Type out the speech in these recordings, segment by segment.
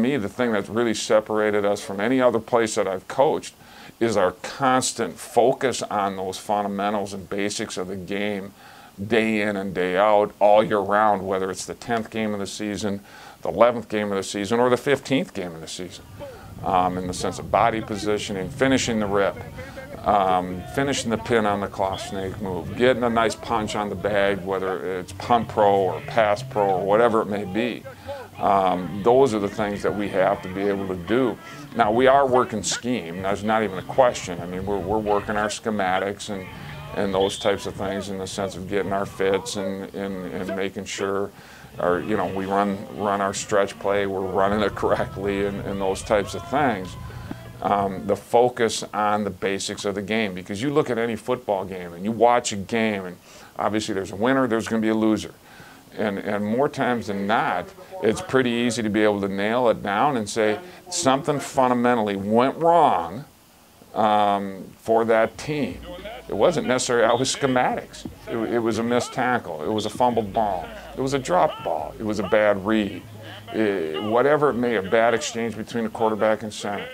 me, the thing that's really separated us from any other place that I've coached is our constant focus on those fundamentals and basics of the game day in and day out, all year round, whether it's the 10th game of the season, the 11th game of the season, or the 15th game of the season. Um, in the sense of body positioning, finishing the rip, um, finishing the pin on the claw snake move, getting a nice punch on the bag, whether it's punt pro or pass pro or whatever it may be. Um, those are the things that we have to be able to do. Now, we are working scheme. That's not even a question. I mean, we're, we're working our schematics and, and those types of things in the sense of getting our fits and, and, and making sure our, you know, we run, run our stretch play, we're running it correctly and, and those types of things. Um, the focus on the basics of the game because you look at any football game and you watch a game and obviously there's a winner, there's going to be a loser. And, and more times than not, it's pretty easy to be able to nail it down and say something fundamentally went wrong um, for that team. It wasn't necessarily always schematics. It, it, was a missed tackle. It was a fumbled ball. It was a dropped ball. It was a bad read. It, whatever it may, a bad exchange between the quarterback and center.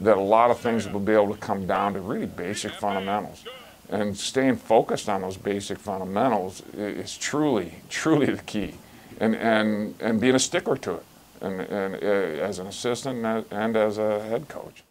That a lot of things will be able to come down to really basic fundamentals. And staying focused on those basic fundamentals is truly, truly the key and, and, and being a stickler to it and, and uh, as an assistant and as a head coach.